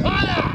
¡Para!